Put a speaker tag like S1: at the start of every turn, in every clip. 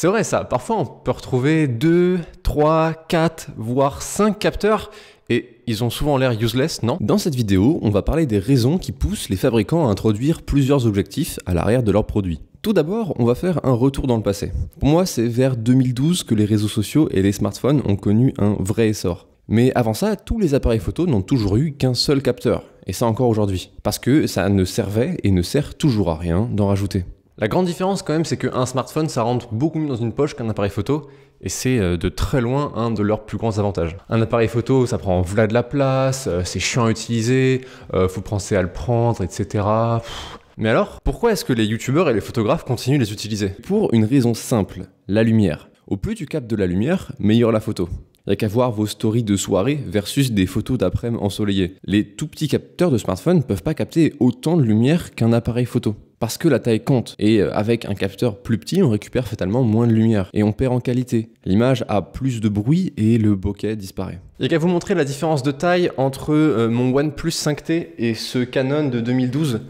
S1: C'est vrai ça, parfois on peut retrouver 2, 3, 4, voire 5 capteurs et ils ont souvent l'air useless, non? Dans cette vidéo, on va parler des raisons qui poussent les fabricants à introduire plusieurs objectifs à l'arrière de leurs produits. Tout d'abord, on va faire un retour dans le passé. Pour moi, c'est vers 2012 que les réseaux sociaux et les smartphones ont connu un vrai essor. Mais avant ça, tous les appareils photo n'ont toujours eu qu'un seul capteur, et ça encore aujourd'hui, parce que ça ne servait et ne sert toujours à rien d'en rajouter. La grande différence quand même, c'est qu'un smartphone, ça rentre beaucoup mieux dans une poche qu'un appareil photo, et c'est euh, de très loin un de leurs plus grands avantages. Un appareil photo, ça prend v'là de la place, euh, c'est chiant à utiliser, euh, faut penser à le prendre, etc. Mais alors, pourquoi est-ce que les youtubeurs et les photographes continuent de les utiliser? Pour une raison simple, la lumière. Au plus tu captes de la lumière, meilleure la photo. Il n'y a qu'à voir vos stories de soirée versus des photos d'après-midi ensoleillées. Les tout petits capteurs de smartphone ne peuvent pas capter autant de lumière qu'un appareil photo. Parce que la taille compte, et euh, avec un capteur plus petit, on récupère fatalement moins de lumière, et on perd en qualité. L'image a plus de bruit et le bokeh disparaît. Il n'y a qu'à vous montrer la différence de taille entre euh, mon OnePlus 5T et ce Canon de 2012.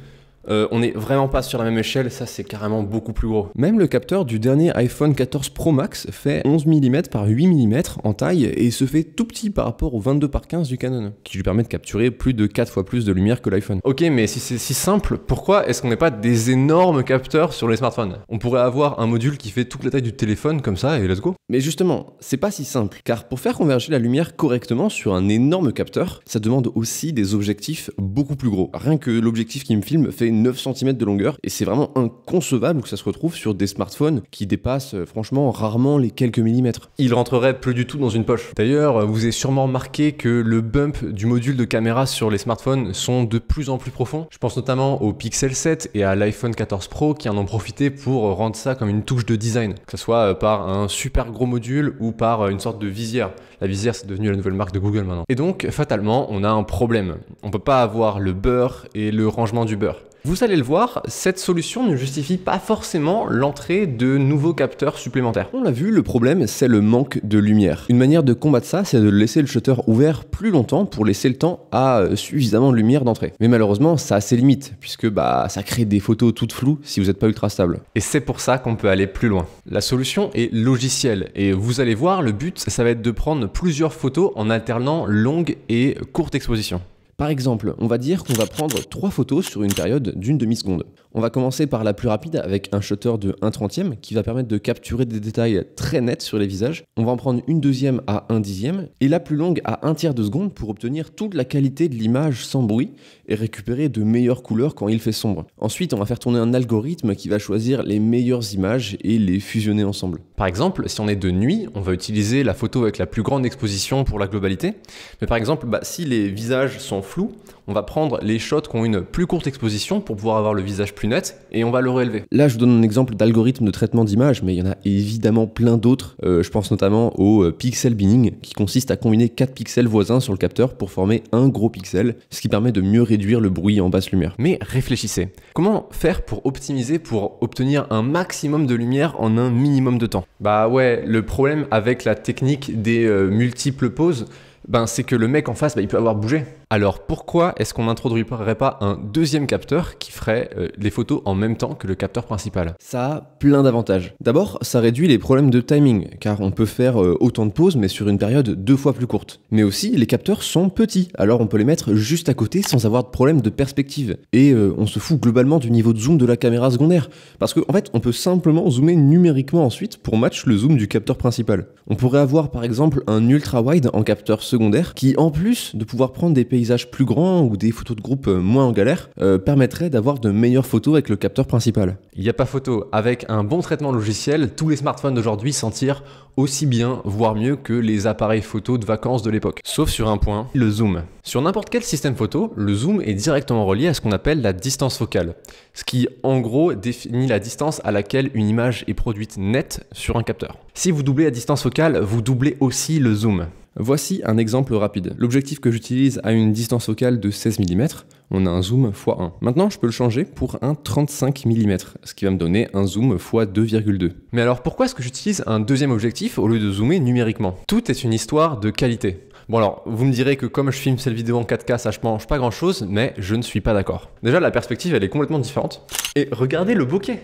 S1: Euh, on n'est vraiment pas sur la même échelle, ça c'est carrément beaucoup plus gros. Même le capteur du dernier iPhone 14 Pro Max fait 11 mm par 8 mm en taille et se fait tout petit par rapport au 22 par 15 du Canon, qui lui permet de capturer plus de 4 fois plus de lumière que l'iPhone. Ok, mais si c'est si simple, pourquoi est-ce qu'on n'est pas des énormes capteurs sur les smartphones? On pourrait avoir un module qui fait toute la taille du téléphone comme ça et let's go. Mais justement, c'est pas si simple, car pour faire converger la lumière correctement sur un énorme capteur, ça demande aussi des objectifs beaucoup plus gros. Rien que l'objectif qui me filme fait 9 cm de longueur et c'est vraiment inconcevable que ça se retrouve sur des smartphones qui dépassent euh, franchement rarement les quelques millimètres. Il rentrerait plus du tout dans une poche. D'ailleurs, vous avez sûrement remarqué que le bump du module de caméra sur les smartphones sont de plus en plus profonds. Je pense notamment au Pixel 7 et à l'iPhone 14 Pro qui en ont profité pour rendre ça comme une touche de design, que ce soit euh, par un super gros module ou par euh, une sorte de visière. La visière, c'est devenu la nouvelle marque de Google maintenant. Et donc, fatalement, on a un problème. On peut pas avoir le beurre et le rangement du beurre. Vous allez le voir, cette solution ne justifie pas forcément l'entrée de nouveaux capteurs supplémentaires. On l'a vu, le problème c'est le manque de lumière. Une manière de combattre ça, c'est de laisser le shutter ouvert plus longtemps pour laisser le temps à euh, suffisamment de lumière d'entrée. Mais malheureusement, ça a ses limites, puisque bah, ça crée des photos toutes floues si vous n'êtes pas ultra stable. Et c'est pour ça qu'on peut aller plus loin. La solution est logicielle, et vous allez voir, le but, ça va être de prendre plusieurs photos en alternant longue et courte exposition. Par exemple, on va dire qu'on va prendre trois photos sur une période d'une demi-seconde. On va commencer par la plus rapide avec un shutter de 1 trentième qui va permettre de capturer des détails très nets sur les visages. On va en prendre une deuxième à 1 dixième et la plus longue à 1 tiers de seconde pour obtenir toute la qualité de l'image sans bruit et récupérer de meilleures couleurs quand il fait sombre. Ensuite, on va faire tourner un algorithme qui va choisir les meilleures images et les fusionner ensemble. Par exemple, si on est de nuit, on va utiliser la photo avec la plus grande exposition pour la globalité. Mais par exemple, bah, si les visages sont flous, on va prendre les shots qui ont une plus courte exposition pour pouvoir avoir le visage plus net et on va le réélever. Là, je vous donne un exemple d'algorithme de traitement d'image, mais il y en a évidemment plein d'autres. Euh, je pense notamment au euh, pixel binning qui consiste à combiner 4 pixels voisins sur le capteur pour former un gros pixel, ce qui permet de mieux réduire le bruit en basse lumière. Mais réfléchissez, comment faire pour optimiser, pour obtenir un maximum de lumière en un minimum de temps? Bah ouais, le problème avec la technique des euh, multiples poses, ben c'est que le mec en face, ben, il peut avoir bougé. Alors pourquoi est-ce qu'on n'introduirait pas un deuxième capteur qui ferait euh, les photos en même temps que le capteur principal? Ça a plein d'avantages. D'abord, ça réduit les problèmes de timing, car on peut faire euh, autant de pauses mais sur une période deux fois plus courte. Mais aussi, les capteurs sont petits, alors on peut les mettre juste à côté sans avoir de problème de perspective. Et euh, on se fout globalement du niveau de zoom de la caméra secondaire, parce qu'en en fait, on peut simplement zoomer numériquement ensuite pour match le zoom du capteur principal. On pourrait avoir par exemple un ultra wide en capteur secondaire qui, en plus de pouvoir prendre des paysages plus grands ou des photos de groupe euh, moins en galère, euh, permettrait d'avoir de meilleures photos avec le capteur principal. Il n'y a pas photo. Avec un bon traitement logiciel, tous les smartphones d'aujourd'hui s'en tirent aussi bien, voire mieux que les appareils photo de vacances de l'époque. Sauf sur un point, le zoom. Sur n'importe quel système photo, le zoom est directement relié à ce qu'on appelle la distance focale, ce qui en gros définit la distance à laquelle une image est produite nette sur un capteur. Si vous doublez la distance focale, vous doublez aussi le zoom. Voici un exemple rapide. L'objectif que j'utilise a une distance focale de 16 mm, on a un zoom x1. Maintenant, je peux le changer pour un 35 mm, ce qui va me donner un zoom x 2,2. Mais alors pourquoi est-ce que j'utilise un deuxième objectif au lieu de zoomer numériquement? Tout est une histoire de qualité. Bon alors, vous me direz que comme je filme cette vidéo en 4K, ça change pas grand chose, mais je ne suis pas d'accord. Déjà, la perspective, elle est complètement différente. Et regardez le bokeh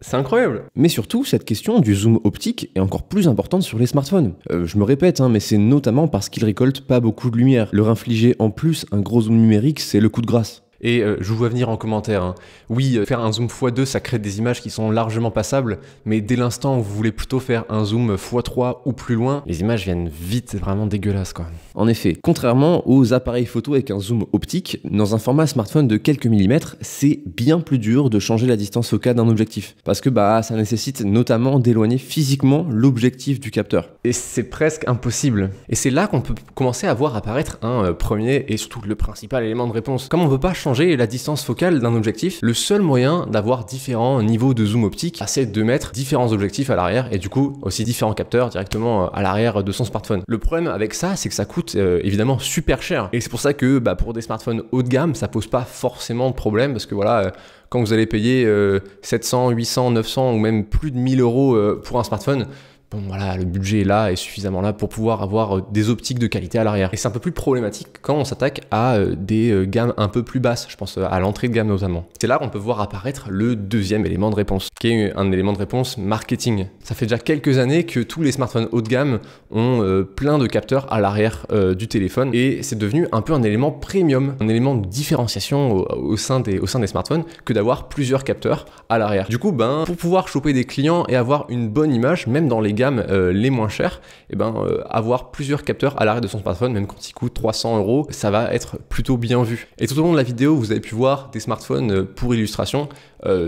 S1: C'est incroyable. Mais surtout, cette question du zoom optique est encore plus importante sur les smartphones. Euh, je me répète, hein, mais c'est notamment parce qu'ils récoltent pas beaucoup de lumière. Leur infliger en plus un gros zoom numérique, c'est le coup de grâce. Et euh, je vous vois venir en commentaire. hein. Oui, euh, faire un zoom x2, ça crée des images qui sont largement passables, mais dès l'instant où vous voulez plutôt faire un zoom x3 ou plus loin, les images viennent vite vraiment dégueulasses quoi. En effet, contrairement aux appareils photo avec un zoom optique, dans un format smartphone de quelques millimètres, c'est bien plus dur de changer la distance focale d'un objectif. Parce que bah ça nécessite notamment d'éloigner physiquement l'objectif du capteur. Et c'est presque impossible. Et c'est là qu'on peut commencer à voir apparaître un euh, premier et surtout le principal élément de réponse. Comme on veut pas changer la distance focale d'un objectif, le seul moyen d'avoir différents niveaux de zoom optique, bah, c'est de mettre différents objectifs à l'arrière et du coup aussi différents capteurs directement euh, à l'arrière de son smartphone. Le problème avec ça, c'est que ça coûte euh, évidemment super cher. Et c'est pour ça que bah, pour des smartphones haut de gamme, ça pose pas forcément de problème parce que voilà, euh, quand vous allez payer euh, 700, 800, 900 ou même plus de 1000 euros pour un smartphone, bon voilà, le budget est là et suffisamment là pour pouvoir avoir euh, des optiques de qualité à l'arrière. Et c'est un peu plus problématique quand on s'attaque à euh, des euh, gammes un peu plus basses, je pense à l'entrée de gamme notamment. C'est là qu'on peut voir apparaître le deuxième élément de réponse, qui est un élément de réponse marketing. Ça fait déjà quelques années que tous les smartphones haut de gamme ont plein de capteurs à l'arrière du téléphone et c'est devenu un peu un élément premium, un élément de différenciation au, au sein, des, au sein des smartphones que d'avoir plusieurs capteurs à l'arrière. Du coup, ben, pour pouvoir choper des clients et avoir une bonne image, même dans les gammes euh, les moins chères, et ben, euh, avoir plusieurs capteurs à l'arrière de son smartphone, même quand il coûte 300 euros, ça va être plutôt bien vu. Et tout au long de la vidéo, vous avez pu voir des smartphones euh, pour illustration.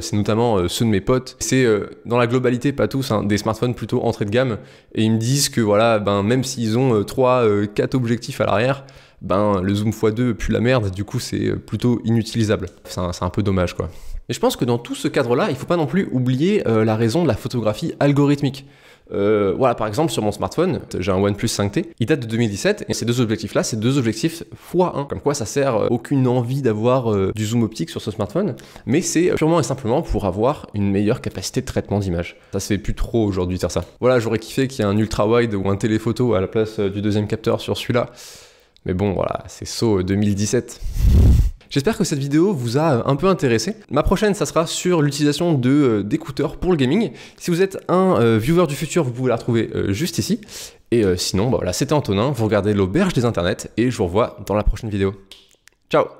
S1: C'est notamment ceux de mes potes. C'est dans la globalité, pas tous, hein, des smartphones plutôt entrée de gamme. Et ils me disent que voilà, ben, même s'ils ont 3, 4 objectifs à l'arrière, ben, le zoom x2 pue la merde, du coup c'est plutôt inutilisable. C'est un, un peu dommage quoi. Et je pense que dans tout ce cadre-là, il faut pas non plus oublier euh, la raison de la photographie algorithmique. Euh, voilà, par exemple, sur mon smartphone, j'ai un OnePlus 5T, il date de 2017, et ces deux objectifs-là, c'est deux objectifs x1. Comme quoi, ça sert euh, aucune envie d'avoir du zoom optique sur ce smartphone, mais c'est purement et simplement pour avoir une meilleure capacité de traitement d'image. Ça se fait plus trop aujourd'hui de faire ça. Voilà, j'aurais kiffé qu'il y ait un ultra wide ou un téléphoto à la place du deuxième capteur sur celui-là. Mais bon, voilà, c'est saut 2017. J'espère que cette vidéo vous a un peu intéressé. Ma prochaine, ça sera sur l'utilisation euh, d'écouteurs pour le gaming. Si vous êtes un euh, viewer du futur, vous pouvez la retrouver euh, juste ici. Et sinon, bah voilà, c'était Antonin, vous regardez l'auberge des internets et je vous revois dans la prochaine vidéo. Ciao